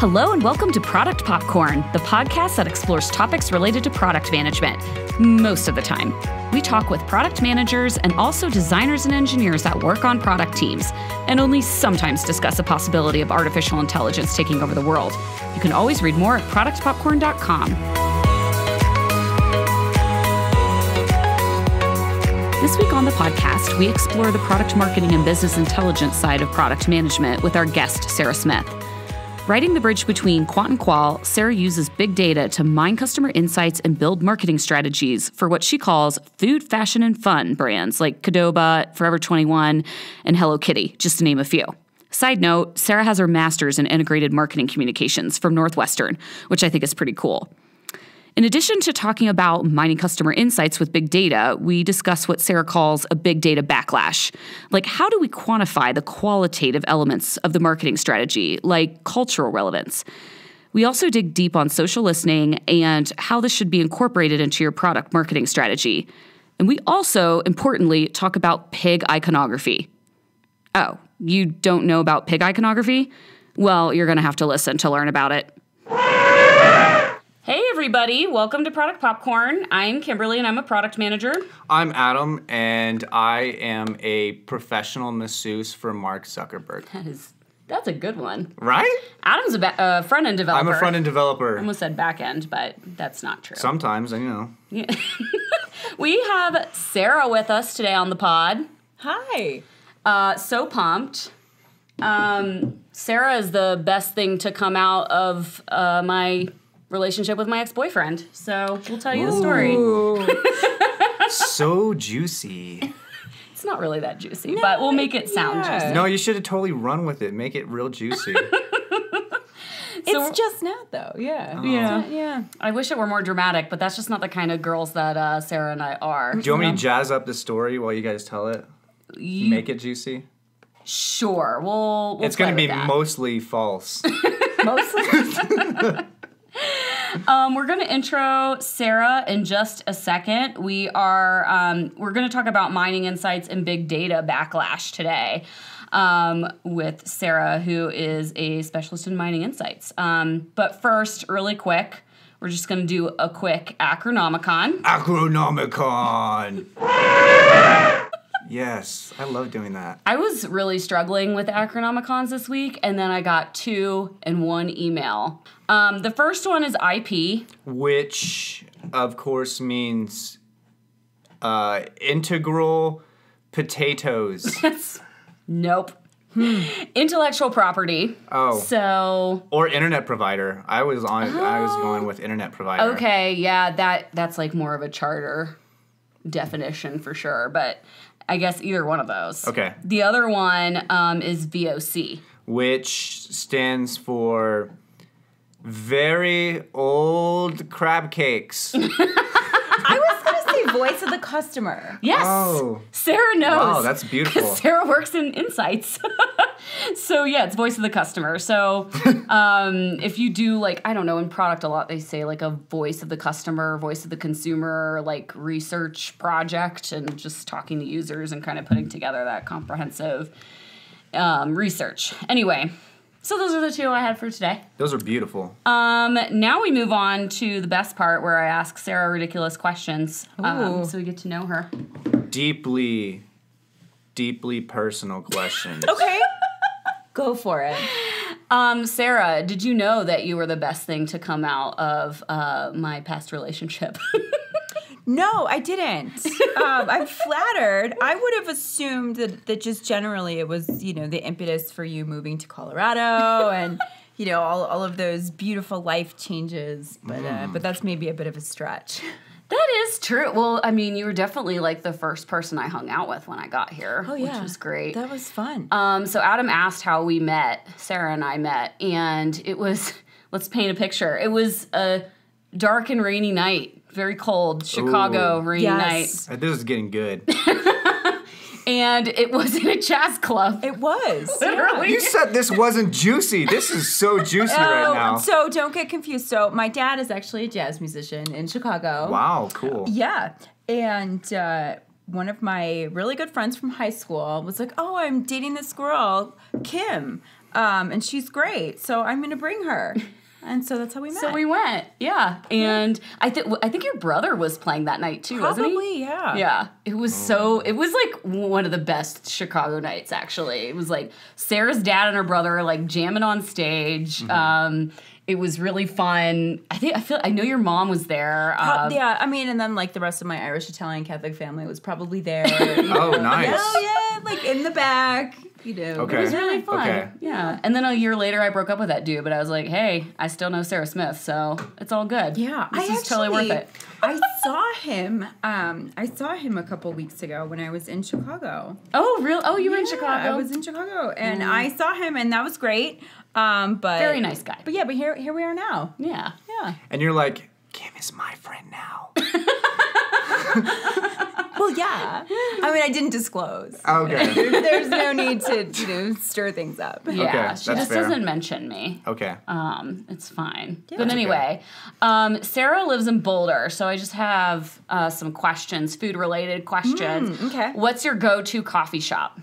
Hello, and welcome to Product Popcorn, the podcast that explores topics related to product management. Most of the time, we talk with product managers and also designers and engineers that work on product teams, and only sometimes discuss the possibility of artificial intelligence taking over the world. You can always read more at productpopcorn.com. This week on the podcast, we explore the product marketing and business intelligence side of product management with our guest, Sara Smith. Riding the bridge between quant and qual, Sara uses big data to mine customer insights and build marketing strategies for what she calls food, fashion, and fun brands like Qdoba, Forever 21, and Hello Kitty, just to name a few. Side note, Sara has her master's in integrated marketing communications from Northwestern, which I think is pretty cool. In addition to talking about mining customer insights with big data, we discuss what Sara calls a big data backlash. Like, how do we quantify the qualitative elements of the marketing strategy, like cultural relevance? We also dig deep on social listening and how this should be incorporated into your product marketing strategy. And we also, importantly, talk about pig iconography. Oh, you don't know about pig iconography? Well, you're going to have to listen to learn about it. Hey, everybody, welcome to Product Popcorn. I'm Kimberly and I'm a product manager. I'm Adam, and I am a professional masseuse for Mark Zuckerberg. That is, that's a good one. Right? Adam's a ba- uh, front end developer. I'm a front end developer. I developer. almost said back end, but that's not true. Sometimes, I know. we have Sara with us today on the pod. Hi. Uh, so pumped. Um, Sara is the best thing to come out of uh, my relationship with my ex boyfriend. So we'll tell you the story. so juicy. It's not really that juicy, but we'll make it sound yeah. juicy. No, you should have totally run with it. Make it real juicy. It's just not though. Yeah. Yeah. Yeah. I wish it were more dramatic, but that's just not the kind of girls that uh, Sara and I are. Do you want me to jazz up the story while you guys tell it? You- Make it juicy? Sure, we'll. we'll It's going to be mostly false. Mostly. Um, we're going to intro Sara in just a second. We are um, we're going to talk about mining insights and big data backlash today um, with Sara, who is a specialist in mining insights. Um, but first, really quick, we're just going to do a quick acronomicon. Acronomicon! Yes, I love doing that. I was really struggling with acronomicons this week, and then I got two in one email. Um, the first one is IP. Which, of course, means uh, integral potatoes. Nope. Intellectual property. Oh. So or internet provider. I was on. I was going with internet provider. Okay, yeah, that that's like more of a charter definition for sure, but I guess either one of those. Okay. The other one um, is VOC. Which stands for very old crab cakes. I was going to say voice of the customer. Yes, Oh. Sara knows. Wow, that's beautiful. Sara works in insights. so yeah, it's voice of the customer. So um, if you do like I don't know in product a lot they say like a voice of the customer, voice of the consumer, like research project, and just talking to users and kind of putting together that comprehensive um, research. Anyway. So those are the two I had for today. Those are beautiful. Um, now we move on to the best part where I ask Sara ridiculous questions, um, so we get to know her. deeply, deeply personal questions. Okay. Go for it. Um, Sara, did you know that you were the best thing to come out of uh, my past relationship? No, I didn't. um, I'm flattered. I would have assumed that, that just generally it was, you know, the impetus for you moving to Colorado and, you know, all, all of those beautiful life changes. But uh, but that's maybe a bit of a stretch. that is true. Well, I mean, you were definitely like the first person I hung out with when I got here, Oh yeah, which was great. That was fun. Um, so Adam asked how we met. Sara and I met, and it was let's paint a picture. It was a dark and rainy night, very cold, Chicago Ooh. rainy Yes. Uh, This is getting good. and it was in a jazz club. it was. Literally. you said this wasn't juicy. This is so juicy right Oh, now. So don't get confused. So my dad is actually a jazz musician in Chicago. wow, cool. Yeah. And uh, one of my really good friends from high school was like, "Oh, I'm dating this girl, Kim." um, and she's great. So I'm going to bring her. And so that's how we met. So we went, yeah. And I think I think your brother was playing that night too, wasn't he? Probably, yeah. Yeah, it was so. It was like one of the best Chicago nights. Actually, it was like Sara's dad and her brother like jamming on stage. Um, it was really fun. I think I feel. I know your mom was there. Uh, Um, yeah, I mean, and then like the rest of my Irish Italian Catholic family was probably there. Oh, know. nice. Oh yeah, like in the back, you do. Okay. It was really fun. Okay. Yeah. And then a year later, I broke up with that dude, but I was like, hey, I still know Sara Smith, so it's all good. Yeah, This I is totally worth it. I saw him. Um, I saw him a couple weeks ago when I was in Chicago. Oh, real? Oh, you were in Chicago? I was in Chicago, and I saw him, and that was great. Um, but Very nice guy. But yeah, but here here we are now. yeah. Yeah. And you're like, Kim is my friend now. Well, yeah. I mean, I didn't disclose. Okay. There's no need to you know stir things up. Yeah. Okay, she that's just fair. doesn't mention me. Okay. Um, it's fine. but That's anyway, um, Sara lives in Boulder, so I just have uh, some questions, food related questions. Mm, okay. What's your go to coffee shop?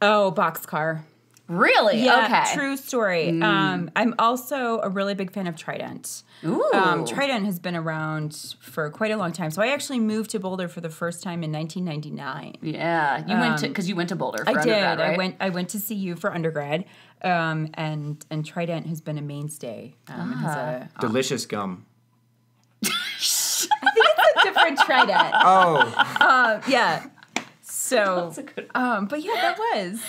Oh, boxcar. Really? Yeah, okay. true story. Um, I'm also a really big fan of Trident. Ooh. Um, Trident has been around for quite a long time. So I actually moved to Boulder for the first time in 1999. yeah. You went to because you went to Boulder. For Um, I did. right? I went. I went to CU for undergrad, um, and and Trident has been a mainstay. Um, and has a, Delicious gum. I think it's a different Trident. Oh, Uh, yeah. So, That's a good um, but yeah, that was.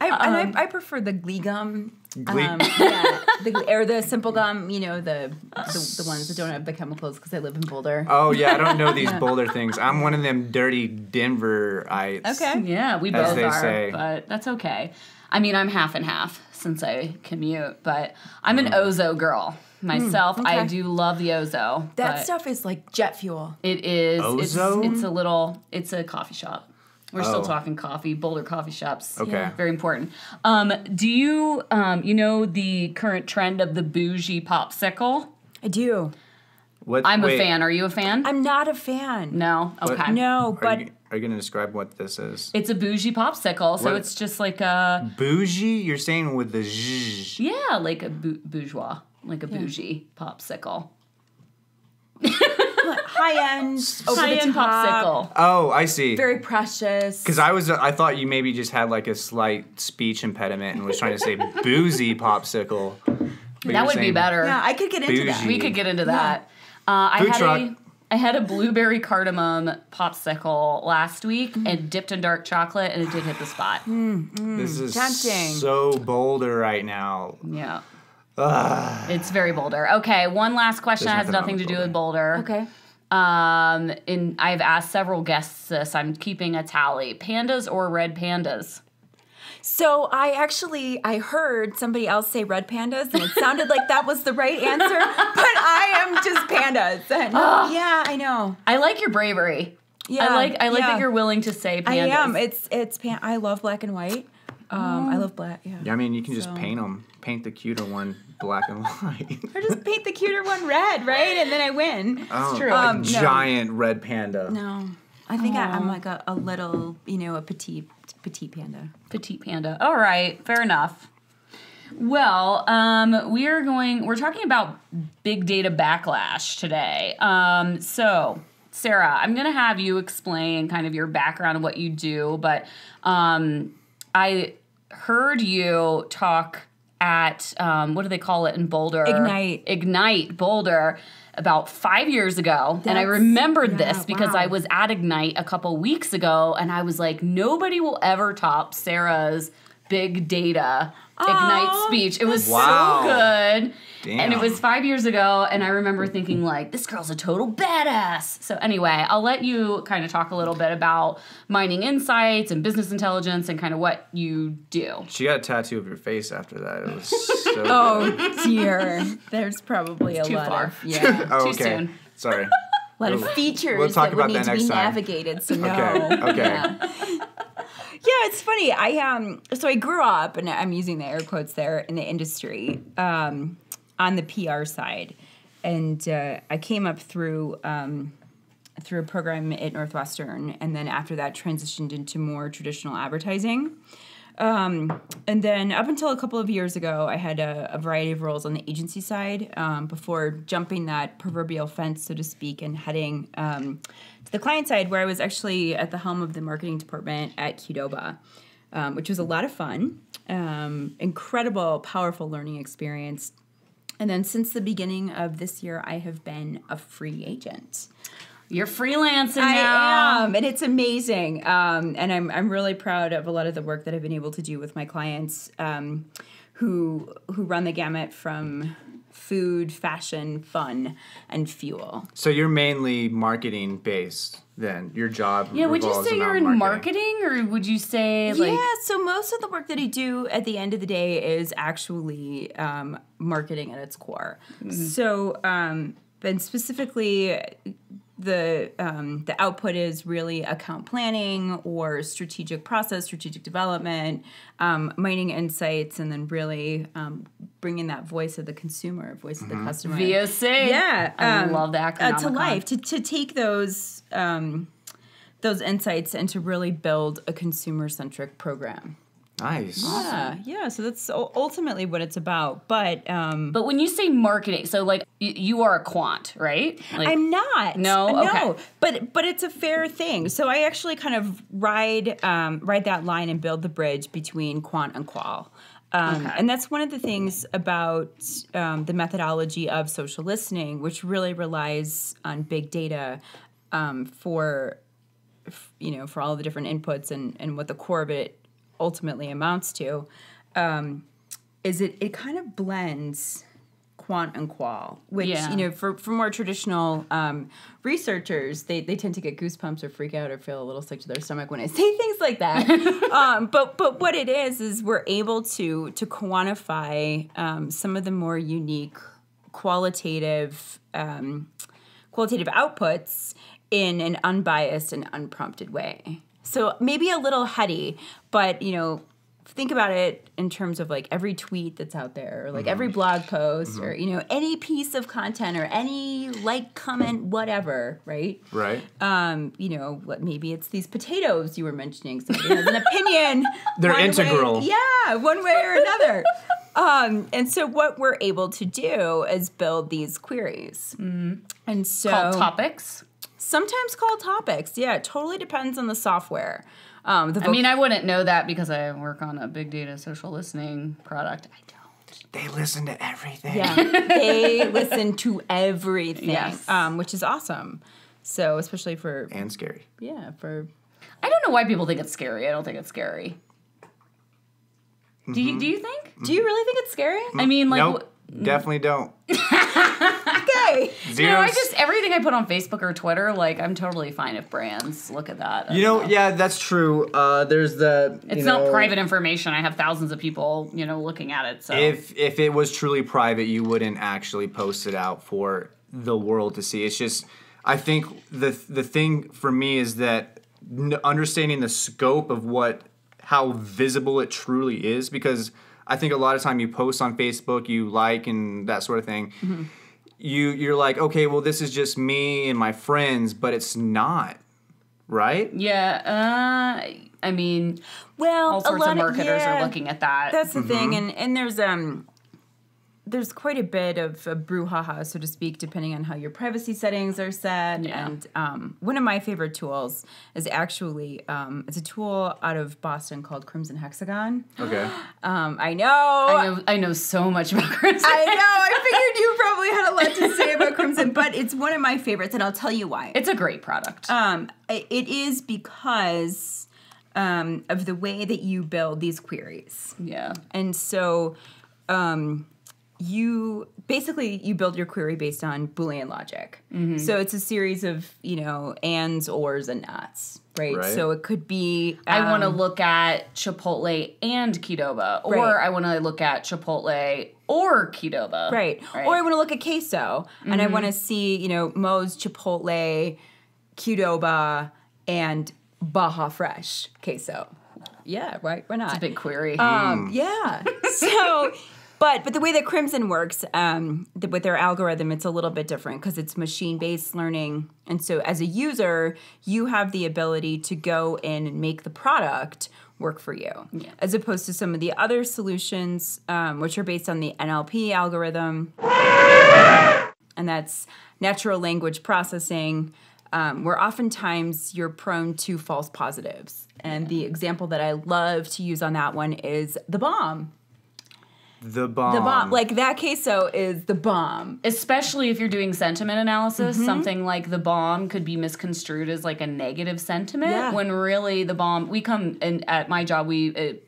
I, and I, I prefer the Glee gum. Glee- Um, yeah, the, or the simple gum. You know the the, the ones that don't have the chemicals because I live in Boulder. oh yeah. I don't know these Boulder things. I'm one of them dirty Denverites. Okay. Yeah, we both they are, say. but that's okay. I mean, I'm half and half since I commute, but I'm an Mm. Ozo girl myself. I okay. do love the Ozo. That stuff is like jet fuel. It is. It's, Ozo? it's a little. It's a coffee shop. We're still Oh. talking coffee. Boulder coffee shops. Okay. Yeah. Very important. Um, do you um, you know the current trend of the bougie popsicle? I do. What? I'm wait, a fan. Are you a fan? I'm not a fan. no. what- Okay. No, Are but you, are you going to describe what this is? It's a bougie popsicle, so What- it's just like a Bougie? You're saying with the zh. yeah, like a bou- bourgeois, like a bougie popsicle. high end, over High the end top, popsicle. Oh, I see. very precious. Because I was, I thought you maybe just had like a slight speech impediment and was trying to say boozy popsicle. But That would be better. yeah, I could get into that. We could get into that. Uh, I Food had truck. a I had a blueberry cardamom popsicle last week Mm. and dipped in dark chocolate, and it did hit the spot. This is tempting. so Boulder right now. Yeah. It's very Boulder. Okay, one last question There's that has nothing nothing to do with with Boulder. Okay. Um, and I've asked several guests this. I'm keeping a tally. Pandas or red pandas? So I actually I heard somebody else say red pandas, and it sounded like that was the right answer. But I am just pandas. And, yeah, I know. I like your bravery. Yeah, I like I like yeah. that you're willing to say pandas. I am. It's it's pan. I love black and white. Um, I love black. Yeah. Yeah, I mean, you can just paint them. Paint the cuter one black and white. Or just paint the cuter one red, right? And then I win. Oh, true. like Um, no. giant red panda. No, I think I, I'm like a, a little, you know, a petite petite panda. Petite panda. All right, fair enough. Well, um, we are going. We're talking about big data backlash today. Um, so, Sara, I'm going to have you explain kind of your background and what you do. But um, I heard you talk at um, what do they call it in Boulder? Ignite. Ignite Boulder about five years ago. and I remembered yeah, this because wow. I was at Ignite a couple weeks ago and I was like, nobody will ever top Sara's big data Ignite Aw, speech. It was Wow. so good. And it was five years ago, and I remember thinking, like, this girl's a total badass. So, anyway, I'll let you kind of talk a little bit about mining insights and business intelligence and kind of what you do. She got a tattoo of your face after that. It was so good. Oh dear, there's probably a too lot far. of yeah, Oh, too okay. soon. Sorry. a lot of features We'll talk that would about need that to be time. navigated. So no. Okay. Okay. Yeah. Yeah, it's funny. I um so I grew up and I'm using the air quotes there in the industry um on the PR side. And uh, I came up through um through a program at Northwestern and then after that transitioned into more traditional advertising. Um, and then up until a couple of years ago, I had a, a variety of roles on the agency side um, before jumping that proverbial fence, so to speak, and heading um, to the client side, where I was actually at the helm of the marketing department at Qdoba, um, which was a lot of fun, um, incredible, powerful learning experience. And then since the beginning of this year, I have been a free agent. You're freelancing I now. am, and it's amazing. Um, and I'm I'm really proud of a lot of the work that I've been able to do with my clients, um, who who run the gamut from food, fashion, fun, and fuel. So you're mainly marketing based then. Your job. Yeah, would you say you're in marketing, or would you say like yeah, so most of the work that I do at the end of the day is actually um, marketing at its core. So, um, and specifically, the um, the output is really account planning or strategic process, strategic development, um, mining insights, and then really um, bringing that voice of the consumer, voice of the customer, VOC? yeah, I um, love the uh, to life to to take those um, those insights and to really build a consumer centric program. Nice. Yeah, yeah. So that's ultimately what it's about. But um, But when you say marketing, so like y- you are a quant, right? Like, I'm not. No? no. But but it's a fair thing. So I actually kind of ride um, ride that line and build the bridge between quant and qual. Um, Okay. And that's one of the things about um, the methodology of social listening, which really relies on big data um, for you know for all the different inputs and and what the core of it ultimately amounts to. Um, is it it kind of blends quant and qual, which Yeah. you know for, for more traditional um, researchers, they, they tend to get goosebumps or freak out or feel a little sick to their stomach when I say things like that. um, but but what it is is we're able to to quantify um, some of the more unique qualitative um, qualitative outputs in an unbiased and unprompted way. So maybe a little heady, but you know, think about it in terms of like every tweet that's out there, or like every blog post, or you know, any piece of content or any like, comment, whatever, right? Right. Um, you know, what maybe it's these potatoes you were mentioning. Somebody has an opinion. They're one way- integral. yeah, one way or another. um, and so what we're able to do is build these queries. And so called topics. Sometimes called topics. Yeah, it totally depends on the software. Um, the I mean, I wouldn't know that because I work on a big data social listening product. I don't. They listen to everything. yeah, they listen to everything, Yes. um, which is awesome. So especially for And scary. yeah for I don't know why people think it's scary. I don't think it's scary. Do Mm-hmm. you? Do you think? do you really think it's scary? I mean, like, nope. wh- Definitely don't. Okay. Zero. no, I just everything I put on Facebook or Twitter, like, I'm totally fine if brands look at that. I You don't know, yeah, that's true. Uh, there's the. It's you not private information. I have thousands of people, you know, looking at it. So If if it was truly private, you wouldn't actually post it out for the world to see. It's just, I think the the thing for me is that understanding the scope of what how visible it truly is because I think a lot of time you post on Facebook, you like and that sort of thing. Mm-hmm. You you're like, okay, well, this is just me and my friends, but it's not, right? yeah, uh, I mean, Well, all a sorts lot of marketers yeah, are looking at that. That's the thing, Mm-hmm. and and there's um there's quite a bit of a brouhaha, so to speak, depending on how your privacy settings are set. Yeah. And um, one of my favorite tools is actually um, it's a tool out of Boston called Crimson Hexagon. Okay. Um, I know. I know, I know so much about Crimson. I know. I figured you probably had a lot to say about Crimson, but it's one of my favorites, and I'll tell you why. It's a great product. Um, it is because um, of the way that you build these queries. yeah. And so um, you basically you build your query based on Boolean logic. Mm-hmm. So it's a series of, you know, ands, ors, and nots, right? Right. So it could be I want to um, look at Chipotle and Qdoba, or Right. I want to look at Chipotle or Qdoba. Right. Or I want to look at queso and I want to see, you know, Moe's Chipotle, Qdoba, and Baja Fresh queso. Yeah, right. Why not? A big query. Um, yeah. so But but the way that Crimson works um, the, with their algorithm, it's a little bit different because it's machine based learning, and so as a user, you have the ability to go in and make the product work for you, Yeah. as opposed to some of the other solutions um, which are based on the NLP algorithm, and that's natural language processing. Um, where oftentimes you're prone to false positives. And the example that I love to use on that one is the bomb. The bomb. The bomb, like that queso is the bomb. Especially if you're doing sentiment analysis, Mm-hmm. something like the bomb could be misconstrued as like a negative sentiment Yeah. when really the bomb. We come and at my job we. It,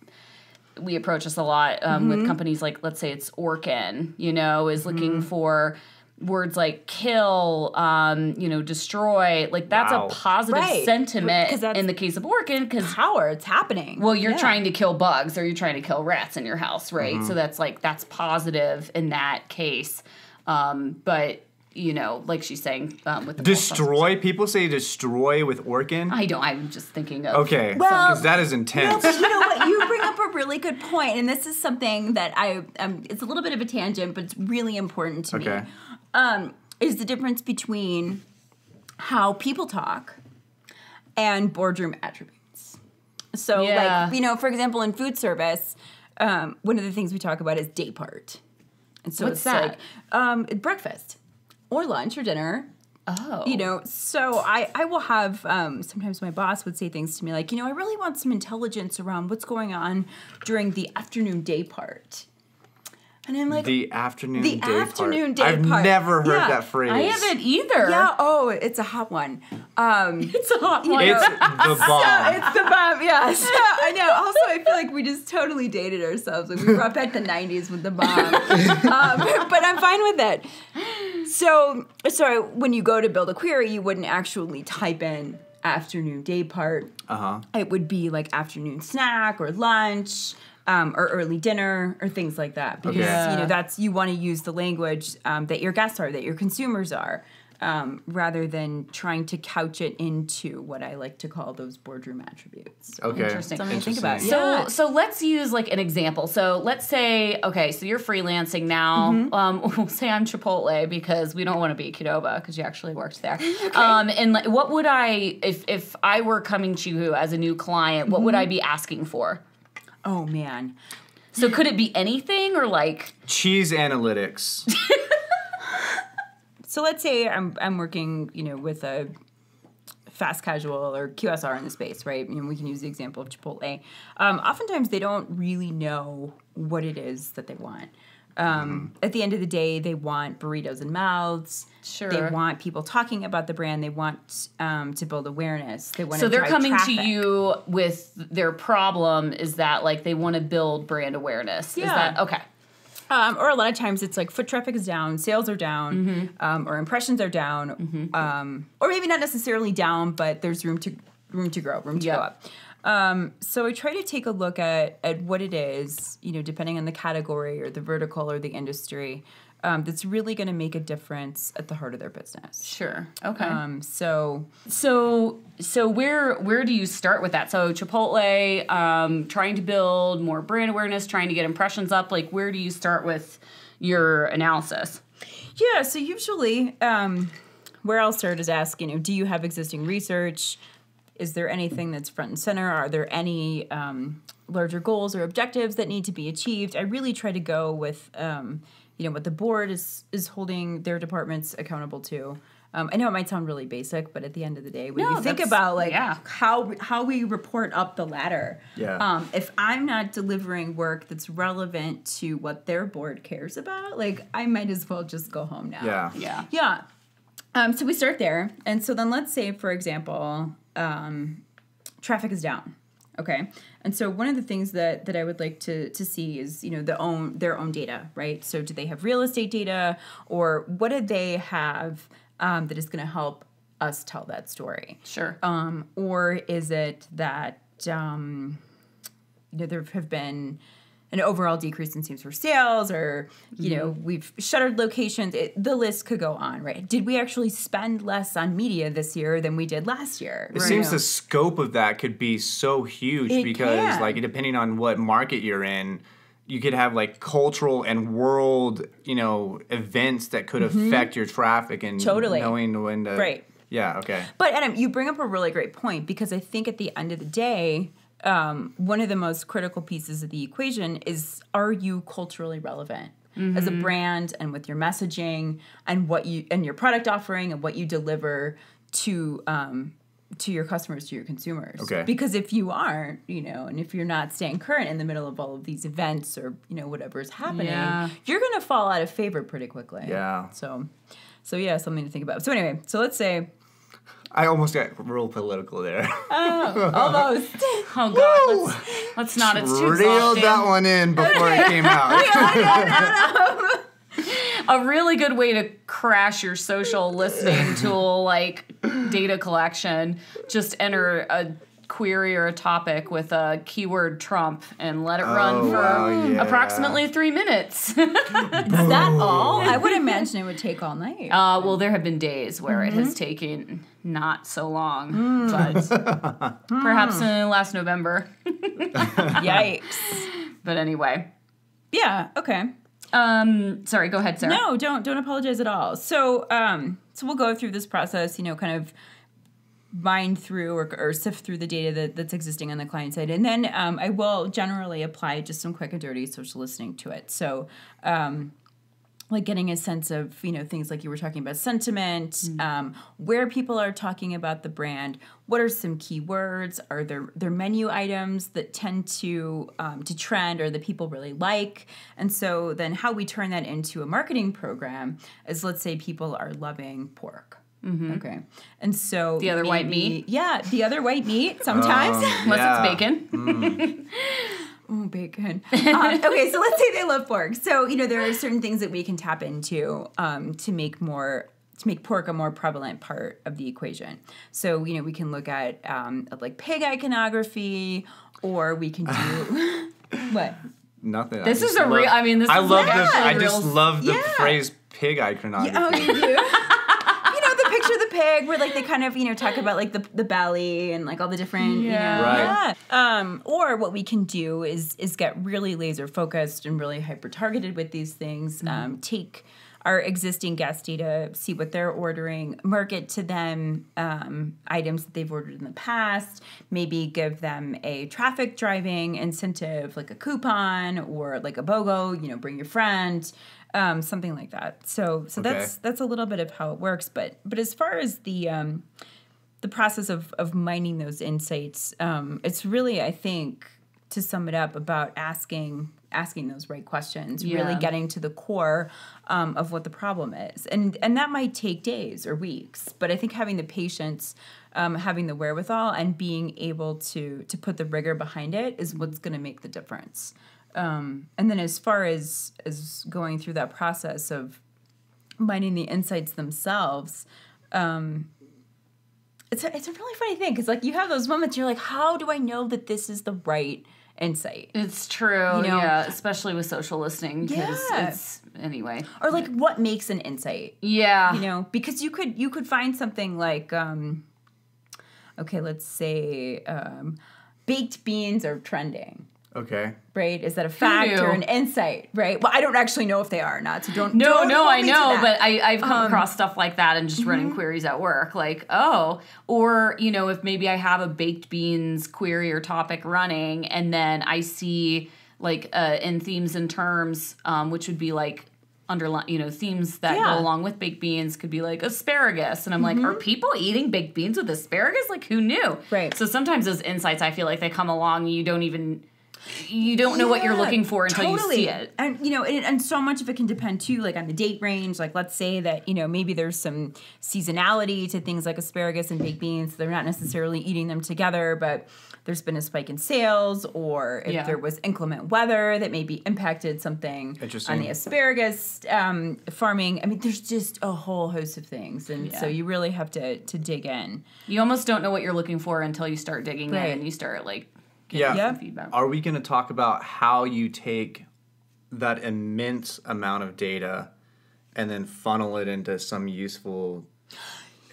we approach this a lot um, Mm-hmm. with companies like, let's say it's Orkin, you know, is looking Mm-hmm. for words like kill, um, you know, destroy. Like that's Wow. a positive Right. sentiment 'Cause that's- in the case of Orkin because Power, it's happening. well, you're Yeah. trying to kill bugs or you're trying to kill rats in your house, right? Mm-hmm. So that's like that's positive in that case. Um, but you know, like she's saying, um, with the. Destroy. People say destroy with Orkin. I don't. I'm just thinking of Okay. Well- Because that is intense. but you know what? You bring up a really good point, and this is something that I um, it's a little bit of a tangent, but it's really important to Okay. me. Um, is the difference between how people talk and boardroom attributes. So, Yeah. like you know, for example, in food service, um, one of the things we talk about is day part, and so What's it's that? like um, breakfast or lunch or dinner Oh, you know so i i will have um sometimes my boss would say things to me like you know i really want some intelligence around what's going on during the afternoon day part and i'm like the afternoon The day afternoon part. day I've part. never heard Yeah. that phrase. I haven't either. yeah oh it's a hot one um it's a hot one. It's the bomb. it's the bomb, yeah. So, I know. Also, I feel like we just totally dated ourselves. Like we brought back the '90s with the bomb, um, but I'm fine with it. So, so when you go to build a query, you wouldn't actually type in afternoon day part. Uh huh. It would be like afternoon snack or lunch. Um, or early dinner or things like that because Okay. you know that's you want to use the language um, that your guests are that your consumers are um, rather than trying to couch it into what I like to call those boardroom attributes. Okay. Interesting. Something to think about. Yeah. So, so let's use like an example. So let's say, okay, so you're freelancing now. Mm-hmm. Um, we'll say I'm Chipotle because we don't want to be Qdoba because you actually worked there. Um, and like, what would I, if if I were coming to you as a new client, what Mm-hmm. would I be asking for? Oh man. So could it be anything or like, Cheese analytics. So let's say I'm I'm working, you know, with a fast casual or QSR in the space, right? Know, we can use the example of Chipotle. Um, oftentimes, they don't really know what it is that they want. Um, At the end of the day, they want burritos and mouths. Sure. They want people talking about the brand. They want um, to build awareness. They want so they're coming traffic. to you with their problem is that like they want to build brand awareness. Is that okay? Um, or a lot of times it's like foot traffic is down, sales are down, Mm-hmm. um, or impressions are down, um, or maybe not necessarily down, but there's room to room to grow, room to Yeah. go up. Um, so I try to take a look at at what it is, you know, depending on the category or the vertical or the industry, um, that's really going to make a difference at the heart of their business. Sure. Okay. Um, so So so where where do you start with that? So Chipotle, um, trying to build more brand awareness, trying to get impressions up. Like where do you start with your analysis? Yeah, so usually um, where I'll start is ask, you know, do you have existing research? Is there anything that's front and center? Are there any um, larger goals or objectives that need to be achieved? I really try to go with, um, you know, what the board is is holding their departments accountable to. Um, I know it might sound really basic, but at the end of the day, when No, you think about like yeah. how how we report up the ladder, Yeah. um, if I'm not delivering work that's relevant to what their board cares about, like I might as well just go home now. Yeah. Yeah. Yeah. Um, so we start there. And so then let's say, for example, um, traffic is down. Okay. And so one of the things that, that I would like to, to see is, you know, the own their own data, right? So do they have real estate data or what do they have um, that is going to help us tell that story? Sure. Um, or is it that um, you know there have been an overall decrease in same-store sales, or you know we've shuttered locations? It, the list could go on, right? Did we actually spend less on media this year than we did last year? It seems the scope of that could be so huge It because, can. like, depending on what market you're in, you could have like cultural and world, you know, events that could affect your traffic and Mm-hmm. Totally. knowing when to Right. Yeah, okay. But Adam, you bring up a really great point because I think at the end of the day, um, one of the most critical pieces of the equation is are you culturally relevant as a brand and with your messaging and what you and your product offering and what you deliver to um, to your customers to your consumers Okay. because if you aren't you know and if you're not staying current in the middle of all of these events or you know whatever is happening Yeah. you're gonna fall out of favor pretty quickly Yeah. so so yeah something to think about so anyway so let's say I almost got real political there. almost Oh God, let's, let's not. It's too Reeled exhausting. that one in before it came out. a really good way to crash your social listening tool like data collection just enter a query or a topic with a keyword trump and let it run Oh, for wow, yeah. approximately three minutes Is that all? I would imagine it would take all night. uh, well there have been days where it Mm-hmm. has taken not so long Mm. but perhaps in last november Yikes. but anyway Yeah. Okay. um sorry go ahead sara No, don't don't apologize at all. So um, so we'll go through this process. You know, kind of mine through or, or sift through the data that, that's existing on the client side, and then um, I will generally apply just some quick and dirty social listening to it. So. Um, like getting a sense of you know things like you were talking about sentiment um, where people are talking about the brand what are some key words are there their menu items that tend to um, to trend or that people really like? And so then how we turn that into a marketing program is let's say people are loving pork. Okay. And so The other white meat? yeah the other white meat sometimes. Unless Yeah. it's bacon Oh, bacon. um, okay, so let's say they love pork. So you know there are certain things that we can tap into um, to make more to make pork a more prevalent part of the equation. So you know we can look at um, like pig iconography, or we can do what? Nothing. This just is a real- I mean, this I is love like the. I just love the Yeah. phrase pig iconography. Oh, you do. you know the picture of the pig where like they kind of you know talk about like the, the belly and like all the different Yeah. you know, Right. yeah. Um, or what we can do is is get really laser focused and really hyper targeted with these things. Um, take our existing guest data, see what they're ordering, market to them um, items that they've ordered in the past, maybe give them a traffic driving incentive like a coupon or like a BOGO, you know, bring your friend, um, something like that. So so Okay. that's that's a little bit of how it works. But but as far as the um, the process of of mining those insights, um, it's really I think to sum it up about asking asking those right questions, really getting to the core um, of what the problem is, and and that might take days or weeks. But I think having the patience. Um, having the wherewithal and being able to to put the rigor behind it is what's going to make the difference. Um, and then as far as as going through that process of mining the insights themselves um it's a, it's a really funny thing because like you have those moments you're like how do i know that this is the right insight It's true, You know? yeah, especially with social listening because Yeah. it's anyway. or like what makes an insight Yeah, you know because you could you could find something like um okay let's say um baked beans are trending Okay. right is that a fact or an insight right well i don't actually know if they are or not so don't No, don't no, hold I me know, but I, I've come Um, across stuff like that and just running queries at work. Like, oh, or, you know, if maybe I have a baked beans query or topic running and then I see like uh, in themes and terms, um, which would be like underline, you know, themes that Yeah. go along with baked beans could be like asparagus. And I'm like, are people eating baked beans with asparagus? Like, who knew? Right. So sometimes those insights, I feel like they come along and you don't even. You don't know what you're looking for until you see it. And you know, and, and so much of it can depend too, like on the date range. Like let's say that you know maybe there's some seasonality to things like asparagus and baked beans. They're not necessarily eating them together, but there's been a spike in sales, or if Yeah. there was inclement weather that maybe impacted something on the asparagus um, farming. I mean, there's just a whole host of things, and so you really have to to dig in. You almost don't know what you're looking for until you start digging Right. in and you start like Yeah. Yeah. feedback. Are we going to talk about how you take that immense amount of data and then funnel it into some useful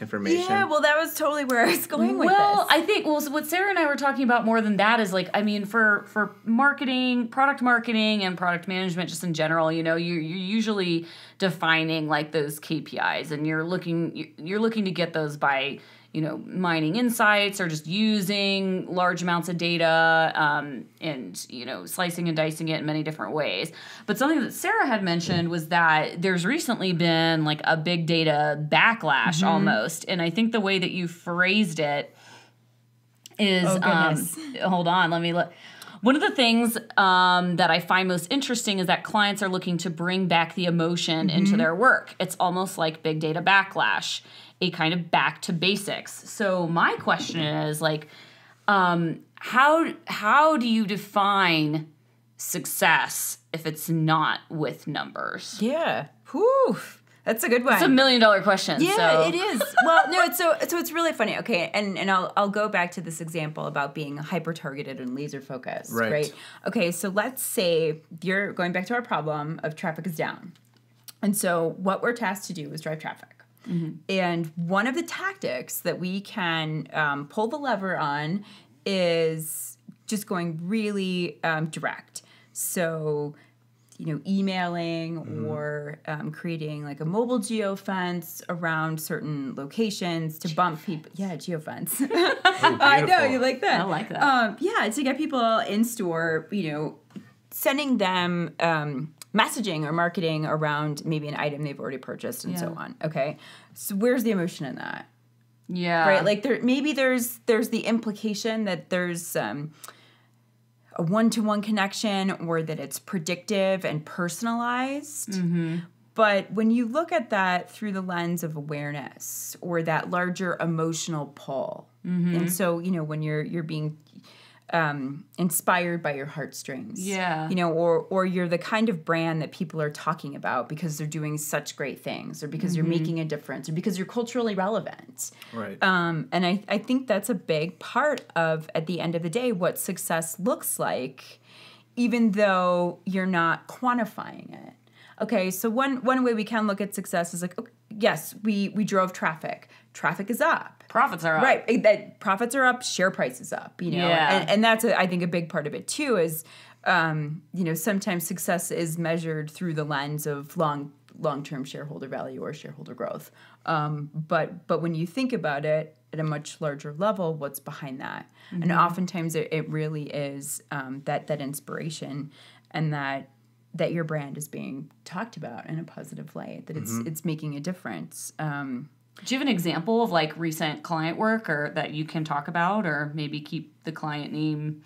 information. Yeah, well, that was totally where I was going with well, this. I think well, so what Sara and I were talking about more than that is like, I mean, for for marketing, product marketing, and product management, just in general, you know, you're you're usually defining like those KPIs, and you're looking you're looking to get those by you know mining insights or just using large amounts of data um, and you know slicing and dicing it in many different ways. But something that sara had mentioned was that there's recently been like a big data backlash almost. And i think the way that you phrased it is Oh, um, hold on let me look. One of the things um, that I find most interesting is that clients are looking to bring back the emotion Mm-hmm. into their work. It's almost like big data backlash, a kind of back to basics. So my question is like, um, how how do you define success if it's not with numbers? yeah. Whew. That's a good one. It's a million dollar question. Yeah, so. it is. Well, no, it's so so it's really funny. Okay, and and I'll I'll go back to this example about being hyper targeted and laser focused. Right. Right. Okay, so let's say you're going back to our problem of traffic is down, and so what we're tasked to do is drive traffic. And one of the tactics that we can um, pull the lever on is just going really um, direct. So you know, emailing or um, creating like a mobile geofence around certain locations to bump people. Yeah, geofence. I know you like that. I like that. Um, yeah, to get people in store, you know, sending them um, messaging or marketing around maybe an item they've already purchased and so on. Okay, so where's the emotion in that? yeah. right like there maybe there's there's the implication that there's um a one-to-one connection or that it's predictive and personalized but when you look at that through the lens of awareness or that larger emotional pull and so you know when you're you're being um, inspired by your heartstrings Yeah. you know or or you're the kind of brand that people are talking about because they're doing such great things or because you're making a difference or because you're culturally relevant Right. um, and I, I think that's a big part of, at the end of the day, what success looks like, even though you're not quantifying it. Okay, so one one way we can look at success is like, okay, yes, we we drove traffic. Traffic is up. Profits are up. Right, that profits are up, share price is up. You know, Yeah. and, and that's a, I think a big part of it too. Is um, you know sometimes success is measured through the lens of long long term shareholder value or shareholder growth. Um, but but when you think about it at a much larger level, what's behind that? And oftentimes it, it really is um, that that inspiration and that that your brand is being talked about in a positive light. That it's it's making a difference. Um, Do you have an example of like recent client work or that you can talk about or maybe keep the client name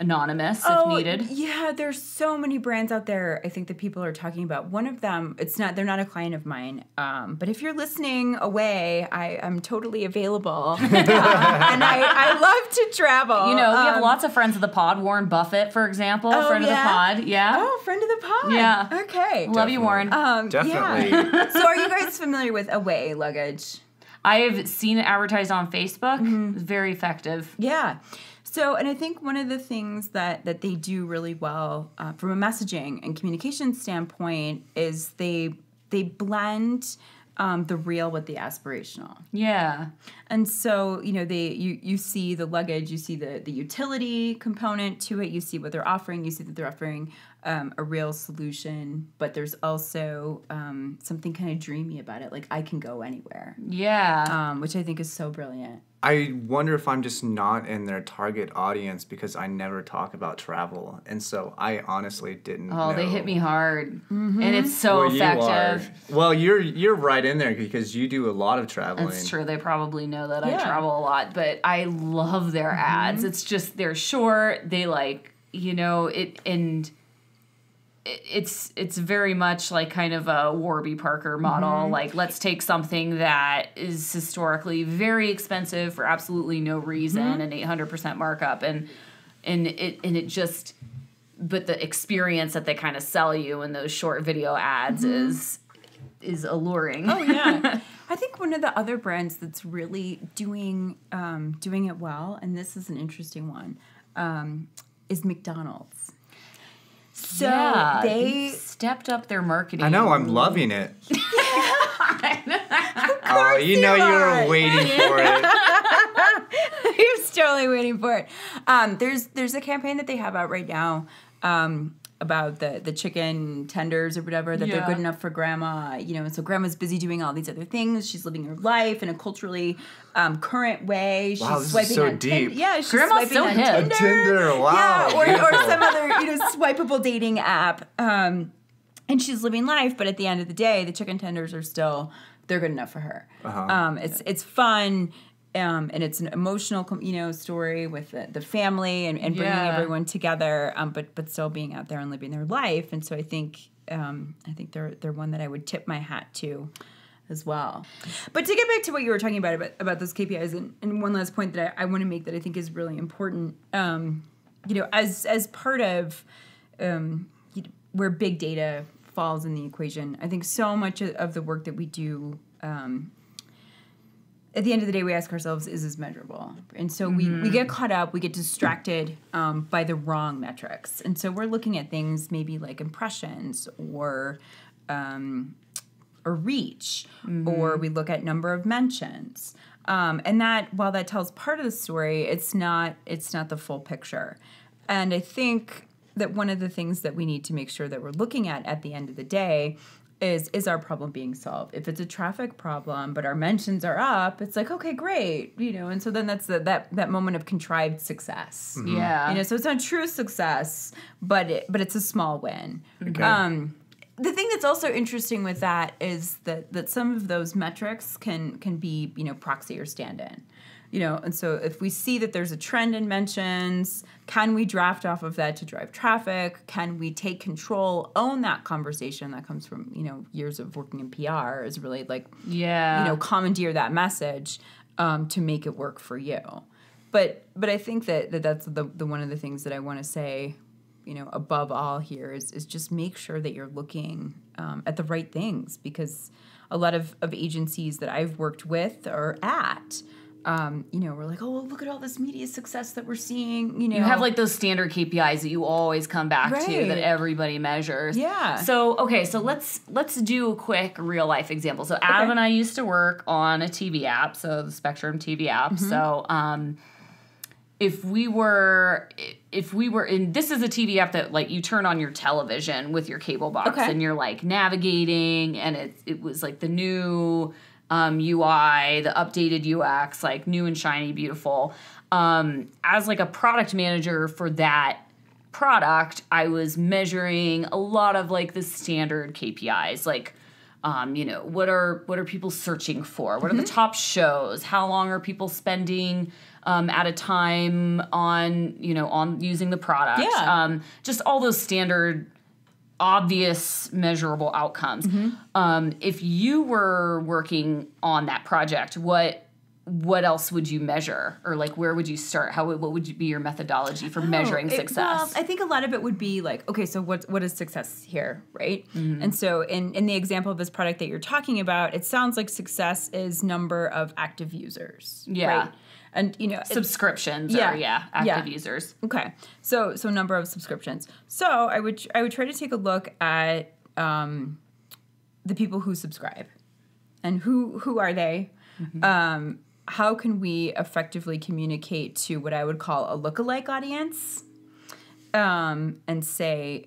anonymous if needed? Oh, Yeah, there's so many brands out there. I think that people are talking about. One of them, it's not. They're not a client of mine. Um, but if you're listening away, I am totally available, Um, and I, I love to travel. You know, we have Um, lots of friends of the pod. Warren Buffett, for example, Oh, friend yeah? of the pod. Yeah. Oh, friend of the pod. Yeah. Okay. Love you, Warren. Um, Definitely. Yeah. so, are you guys familiar with Away luggage? I have seen it advertised on Facebook. Mm-hmm. Very effective. Yeah. So, and I think one of the things that that they do really well uh, from a messaging and communication standpoint is they they blend um, the real with the aspirational. Yeah. And so, you know, they you you see the luggage, you see the the utility component to it, you see what they're offering, you see that they're offering um, a real solution, but there's also um, something kind of dreamy about it, like I can go anywhere, Yeah. um, which I think is so brilliant. I wonder if I'm just not in their target audience because I never talk about travel, and so I honestly didn't. oh, they hit me hard. And it's so where you are. effective. Well, you're you're right in there because you do a lot of traveling. That's true. They probably know that I travel a lot, but I love their ads. It's just they're short. They like you know it and it- it's it's very much like kind of a Warby Parker model. Like let's take something that is historically very expensive for absolutely no reason, an eight hundred percent markup, and and it and it just but the experience that they kind of sell you in those short video ads is is alluring. Oh yeah. I think one of the other brands that's really doing um, doing it well, and this is an interesting one, um, is McDonald's. So yeah, they stepped up their marketing. I know I'm loving it. Oh, you you know you are. were waiting for it. You're totally waiting for it. Um, there's there's a campaign that they have out right now um, about the the chicken tenders or whatever that they're good enough for grandma. You know, and so grandma's busy doing all these other things. She's living her life in a culturally um, current way. She's Wow, this is swiping so on deep. Tin- yeah, she's Grandma's swiping so on hip. Tinder. Tinder, wow, Yeah, or, or some other you know swipeable dating app. Um, and she's living life, but at the end of the day, the chicken tenders are still they're good enough for her. Uh-huh. Um, it's it's fun. Um, and it's an emotional, you know, story with the, the family and, and bringing Yeah. everyone together, um, but but still being out there and living their life. And so I think um, I think they're they're one that I would tip my hat to, as well. But to get back to what you were talking about about, about those KPIs, and, and one last point that I, I want to make that I think is really important. Um, you know, as as part of um, you know, where big data falls in the equation, I think so much of- of the work that we do. Um, at the end of the day, we ask ourselves, is this measurable? And so we, we get caught up, we get distracted um, by the wrong metrics. And so we're looking at things maybe like impressions or um, or reach, or we look at number of mentions. Um, and that while that tells part of the story, it's not it's not the full picture. And I think that one of the things that we need to make sure that we're looking at at the end of the day is is our problem being solved if it's a traffic problem but our mentions are up it's like okay great you know and so then that's the, that that moment of contrived success Yeah. you know so it's not true success but it, but it's a small win Okay. um the thing that's also interesting with that is that that some of those metrics can can be you know proxy or stand-in. You know and so if we see that there's a trend in mentions can we draft off of that to drive traffic? Can we take control own that conversation that comes from you know years of working in pr is really like yeah. you know commandeer that message um, to make it work for you. But but i think that, that that's the, the one of the things that i want to say you know above all here is, is just make sure that you're looking um, at the right things because a lot of, of agencies that i've worked with or at um, you know we're like oh well, look at all this media success that we're seeing you know You have like those standard KPIs that you always come back to that everybody measures. Yeah. So okay, so let's let's do a quick real life example. So Adam Okay. and I used to work on a TV app, so the Spectrum TV app. Mm-hmm. So um, if we were if we were in this is a TV app that like you turn on your television with your cable box Okay. and you're like navigating and it it was like the new um, UI, the updated UX, like new and shiny, beautiful. Um, as like a product manager for that product, I was measuring a lot of like the standard KPIs, like um, you know, what are what are people searching for? What are the top shows? How long are people spending um, at a time on you know on using the product? Yeah. Um, just all those standard obvious measurable outcomes. Um, if you were working on that project, what what else would you measure, or like where would you start? How what would be your methodology for measuring Oh, it- success? well, I think a lot of it would be like, okay, so what what is success here, right? Mm-hmm. And so in in the example of this product that you're talking about, it sounds like success is number of active users. Yeah. Right? And you know, Subscriptions, Yeah. or yeah, active Yeah. users. Okay, so so number of subscriptions. So I would I would try to take a look at um, the people who subscribe, and who who are they? Um, how can we effectively communicate to what I would call a lookalike audience, um, and say.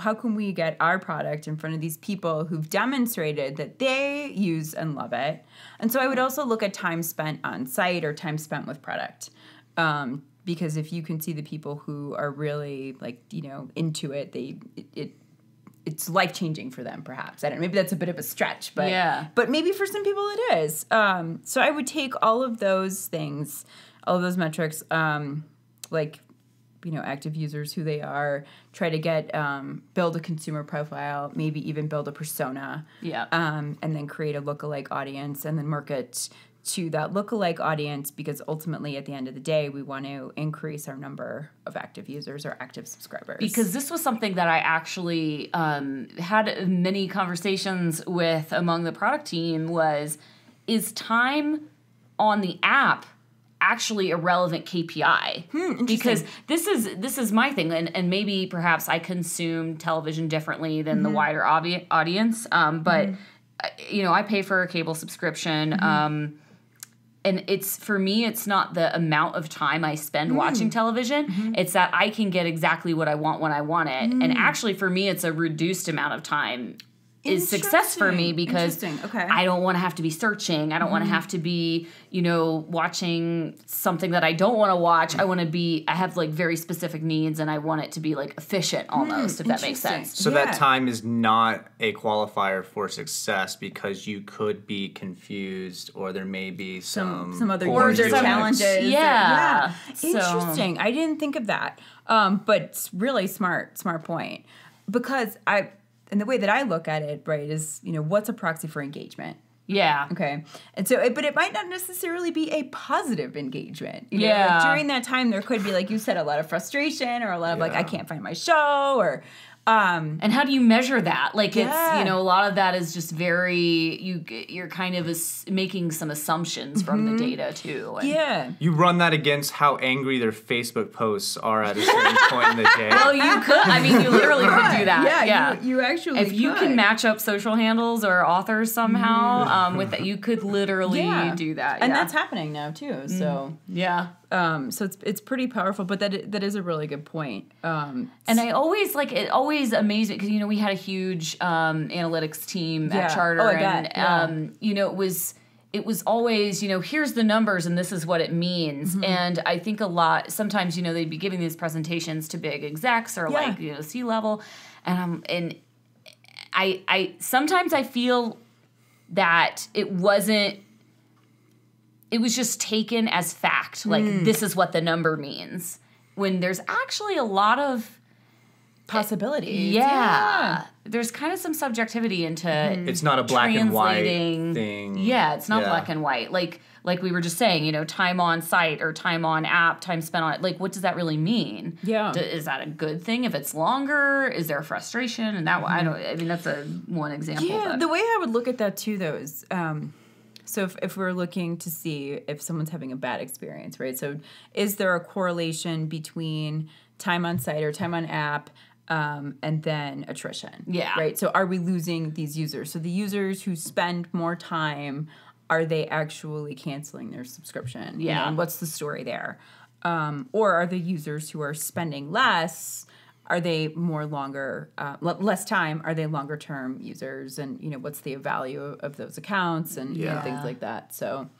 How can we get our product in front of these people who've demonstrated that they use and love it? And so I would also look at time spent on site or time spent with product um, because if you can see the people who are really like you know into it they it, it it's life changing for them perhaps i don't know maybe that's a bit of a stretch but Yeah. but maybe for some people it is um, so i would take all of those things all of those metrics um, like you know active users who they are try to get um, build a consumer profile maybe even build a persona Yeah. um, and then create a lookalike audience and then market to that lookalike audience because ultimately at the end of the day we want to increase our number of active users or active subscribers because this was something that I actually um, had many conversations with among the product team was is time on the app actually a relevant KPI? because this is this is my thing, and, and maybe perhaps I consume television differently than the wider obvi- audience, um, but. I- you know, I pay for a cable subscription. Mm-hmm. Um, and it's for me, it's not the amount of time I Mm. spend watching television. Mm-hmm. It's that I can get exactly what I want when I want it. Mm. And actually, for me, it's a reduced amount of time is success for me because Okay. I don't want to have to be searching. I don't want to have to be, you know, watching something that I don't want to watch. I want to be I have like very specific needs and I want it to be like efficient almost if that makes sense. So Yeah. that time is not a qualifier for success because you could be confused or there may be some some some other poor user UX. challenges. Yeah. So- Interesting. I didn't think of that. Um, but it's really smart, smart point. Because I and the way that I look at it, right, is you know, what's a proxy for engagement? Yeah. Okay. And so, it- but it might not necessarily be a positive engagement. You know, like, Yeah. during that time, there could be, like you said, a lot of frustration or a lot of like, I can't find my show or, um, And how do you measure that? Like it's you know a lot of that is just very you you're kind of as, making some assumptions from the data too. And- Mm-hmm. yeah. You run that against how angry their Facebook posts are at a certain point in the day. Well, you could. I mean, you literally could do that. Yeah. Yeah. You, you actually if you could. can match up social handles or authors somehow um, with that, you could literally Yeah. do that. And yeah. that's happening now too. So, yeah. Um, so it's it's pretty powerful. But that that is a really good point. Um, And I always like it. Always amazed me because you know we had a huge um, analytics team Yeah. at Charter, Oh, and. Yeah. um, you know it was it was always you know here's the numbers and this is what it means. Mm-hmm. And I think a lot sometimes you know they'd be giving these presentations to big execs or Yeah. like you know C level, and um and I I sometimes I feel that it wasn't it was just taken as fact like Mm. this is what the number means when there's actually a lot of possibilities. yeah, there's kind of some subjectivity into it's not a black and white thing. yeah it's not Yeah. black and white like like we were just saying you know time on site or time on app time spent on it like what does that really mean Yeah. D- is that a good thing if it's longer is there frustration and that i don't i mean that's a one example Yeah, but- the way I would look at that too, though, is um, so if, if we're looking to see if someone's having a bad experience, right? So is there a correlation between time on site or time on app um, and then attrition? Yeah. Right. So are we losing these users? So the users who spend more time, are they actually canceling their subscription? You know, Yeah. and what's the story there? Um, or are the users who are spending less? Are they more longer, uh, l- less time? Are they longer term users? And you know, what's the value of, of those accounts and Yeah. things like that. So,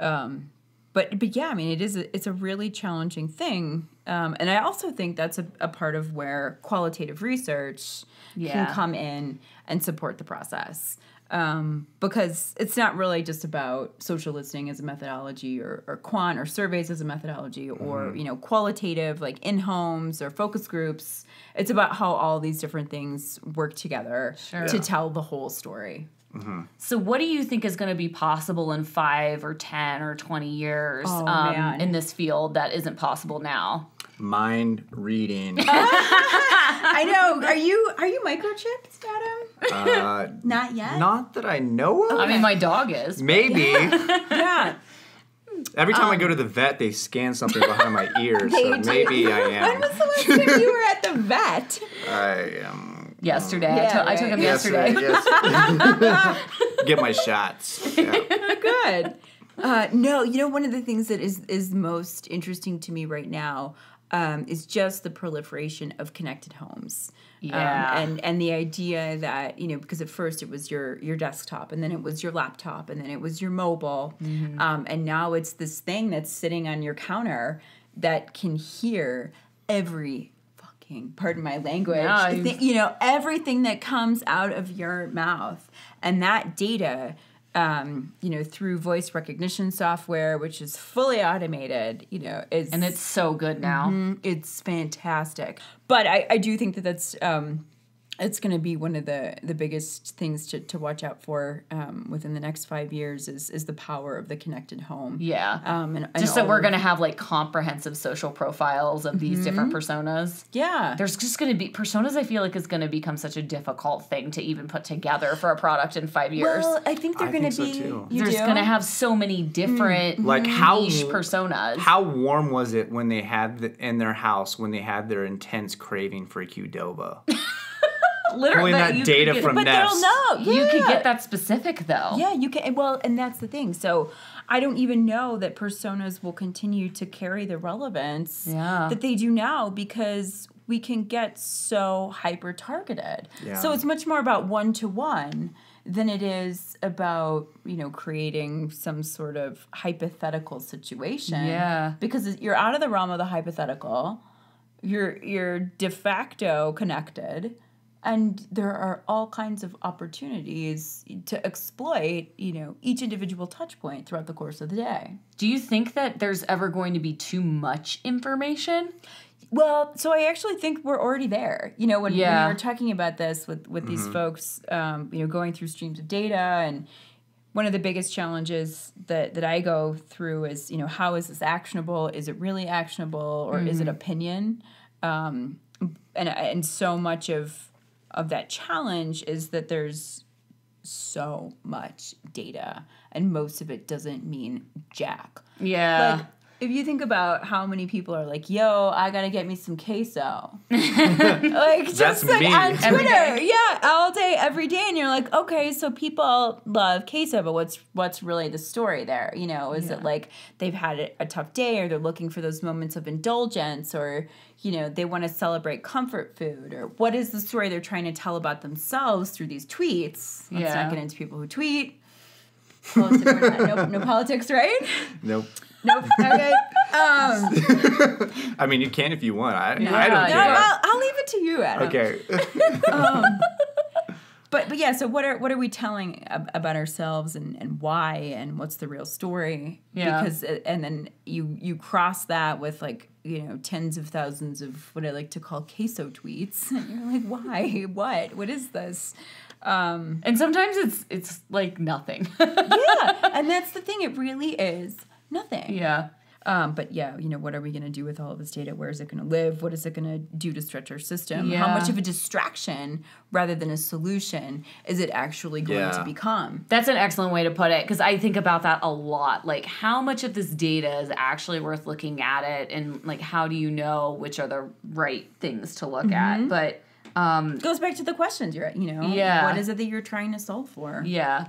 um, but but yeah, I mean, it is a, it's a really challenging thing, um, and I also think that's a, a part of where qualitative research Yeah. can come in and support the process. Um, because it's not really just about social listening as a methodology or, or quant or surveys as a methodology or you know qualitative like in homes or focus groups. It's about how all these different things work together Sure. to tell the whole story. So, what do you think is going to be possible in five or 10 or 20 years Oh, um, in this field that isn't possible now? Mind reading. I know. Are you are you microchipped, Adam? uh, Not yet. not that I know of. I mean, my dog is. Maybe. yeah. Every time I go to the vet, they scan something behind my ear, so do. maybe I am. When was the last time you were at the vet? I am. Yesterday. I, Yeah, took- I took him yesterday. yes. Get my shots. Yeah. Good. Uh, no, you know one of the things that is is most interesting to me right now um, is just the proliferation of connected homes. Yeah. Um, and and the idea that you know because at first it was your your desktop and then it was your laptop and then it was your mobile um, and now it's this thing that's sitting on your counter that can hear every fucking pardon my language you've- you know everything that comes out of your mouth and that data um, you know through voice recognition software which is fully automated you know is And it's so good now. Mm, it's fantastic but i, I do think that that's um, it's going to be one of the the biggest things to, to watch out for um, within the next five years is is the power of the connected home Yeah. um, and, and just that we're going to have like comprehensive social profiles of these different personas. yeah There's just going to be personas, I feel like, is going to become such a difficult thing to even put together for a product in five years. well i think they're going to think so, be too. you There's do? going to have so many different Like how niche personas. how warm was it when they had the, in their house when they had their intense craving for Qdoba? Literally, Pulling but that data get- from but Nest. they'll know. You could Yeah. get that specific though. Yeah, you can. Well, and that's the thing. So I don't even know that personas will continue to carry the relevance Yeah. that they do now because we can get so hyper targeted. Yeah. So it's much more about one to one than it is about you know creating some sort of hypothetical situation. Yeah. because you're out of the realm of the hypothetical. You're you're de facto connected and there are all kinds of opportunities to exploit you know each individual touch point throughout the course of the day. Do you think that there's ever going to be too much information? well so i actually think we're already there. You know when, Yeah. when we were talking about this with with these folks um, you know going through streams of data and one of the biggest challenges that that i go through is you know how is this actionable? Is it really actionable? Or is it opinion? Um, and and so much of of that challenge is that there's so much data and most of it doesn't mean jack Yeah. like if you think about how many people are like, "Yo, I gotta get me some queso," like just That's like me. on Twitter, yeah, all day, every day, and you're like, okay, so people love queso, but what's what's really the story there? You know, is it like they've had a, a tough day, or they're looking for those moments of indulgence, or you know, they want to celebrate comfort food, or what is the story they're trying to tell about themselves through these tweets? Let's Yeah. not get into people who tweet. Politics, no, no politics, right? Nope. Nope. Okay. Um, I mean, you can if you want. I, I don't no, care. I'll, I'll leave it to you, Adam. Okay. But but yeah. So what are what are we telling ab- about ourselves and, and why and what's the real story? Yeah. Because uh, and then you you cross that with like you know tens of thousands of what I like to call queso tweets, and you're like, why? What? What is this? and sometimes it's it's like nothing. Yeah. and that's the thing. It really is nothing. yeah. Um, but yeah, you know, what are we going to do with all of this data? Where is it going to live? What is it going to do to stretch our system? How much of a distraction rather than a solution is it actually going Yeah. to become? That's an excellent way to put it because I think about that a lot. Like, how much of this data is actually worth looking at it, and like, how do you know which are the right things to look at? But um, Goes back to the questions you're, you know, Yeah. what is it that you're trying to solve for? yeah,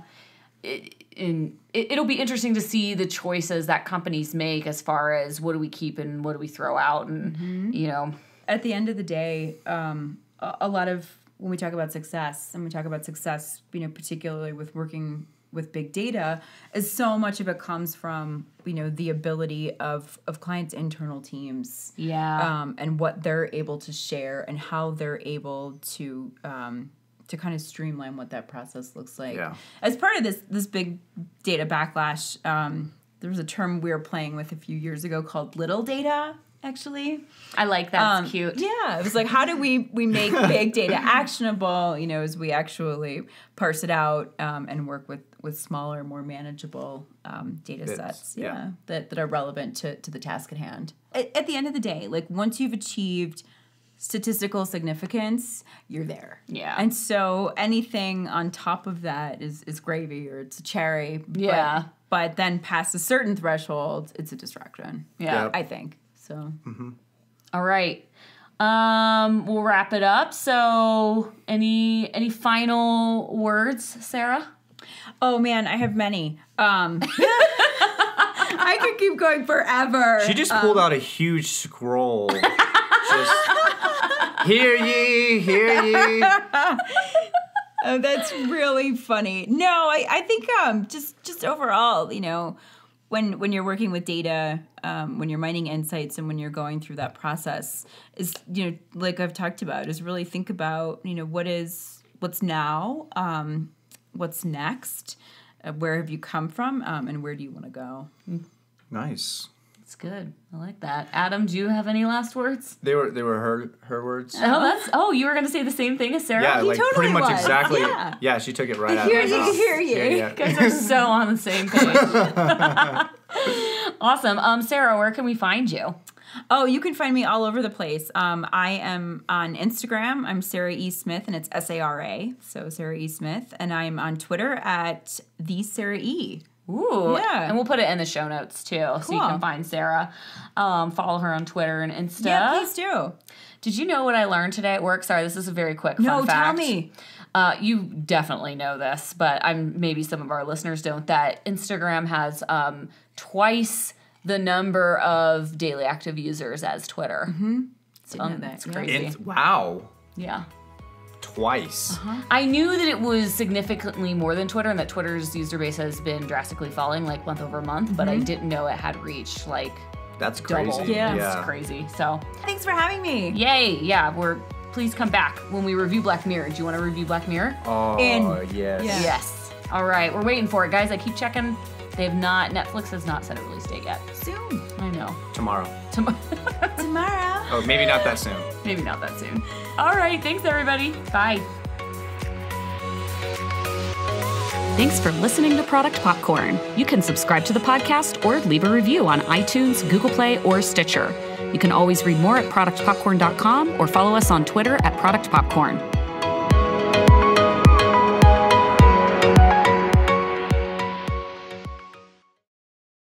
it, in it, it'll be interesting to see the choices that companies make as far as what do we keep and what do we throw out, and you know, At the end of the day, um, a, a lot of when we talk about success, and we talk about success, you know, particularly with working with big data, is so much of it comes from you know the ability of of clients' internal teams. yeah, um, and what they're able to share and how they're able to um, to kind of streamline what that process looks like. Yeah. As part of this this big data backlash, um, there was a term we were playing with a few years ago called little data. Actually, I like that. um, it's cute. Yeah, it was like, how do we we make big data actionable? You know, as we actually parse it out um, and work with with smaller, more manageable um, data Bits, sets. yeah. Yeah, that that are relevant to to the task at hand. At, at the end of the day, like once you've achieved statistical significance, you're there. Yeah. and so anything on top of that is is gravy or it's a cherry. Yeah. but then past a certain threshold, it's a distraction. Yeah. Yep. I think so. All right. Um, we'll wrap it up. So, any any final words, Sara? Oh man, I have many. Um, I could keep going forever. She just pulled out a huge scroll. just hear ye, hear ye. Oh, that's really funny. No, I, I think um just just overall, you know, when when you're working with data, um, when you're mining insights and when you're going through that process, is you know, like I've talked about, is really think about, you know, what is what's now, um, what's next, uh, where have you come from, um, and where do you want to go? Nice. That's good. I like that. Adam, do you have any last words? They were they were her her words. Oh, that's oh, you were gonna say the same thing as Sara. Yeah, he like totally pretty much was. exactly. Yeah. Yeah. she took it right out Hear of my ye, mouth. hear ye. Yeah, You guys are so on the same page. awesome. Um, Sara, where can we find you? Oh, you can find me all over the place. Um, I am on Instagram. I'm Sara E. Smith, and it's S A R A. So Sara E. Smith, and I'm on Twitter at the Sara E. Ooh. Yeah. And we'll put it in the show notes too, so you can find Sara. Um, follow her on Twitter and Insta. Yeah, please do. Did you know what I learned today at work? Sorry, this is a very quick No, fun tell me. Uh, you definitely know this, but I'm maybe some of our listeners don't. That Instagram has um, twice the number of daily active users as Twitter. Mm-hmm. It's, Didn't know that, it's yeah. crazy. It's, wow. yeah. Twice. Uh-huh. I knew that it was significantly more than Twitter and that Twitter's user base has been drastically falling like month over month, but I mm-hmm. didn't know it had reached like That's crazy. double. Yeah. It's crazy. So, Thanks for having me. yay. Yeah, we're please come back when we review Black Mirror. Do you want to review Black Mirror? Oh, In. yes. Yeah. Yes. All right, we're waiting for it, guys. I keep checking. They have not. Netflix has not set a release date yet. Soon. I know. Tomorrow. Tom- Tomorrow. Oh, maybe not that soon. Maybe not that soon. All right. Thanks, everybody. Bye. Thanks for listening to Product Popcorn. You can subscribe to the podcast or leave a review on iTunes, Google Play, or Stitcher. You can always read more at productpopcorn.com or follow us on Twitter at Product Popcorn.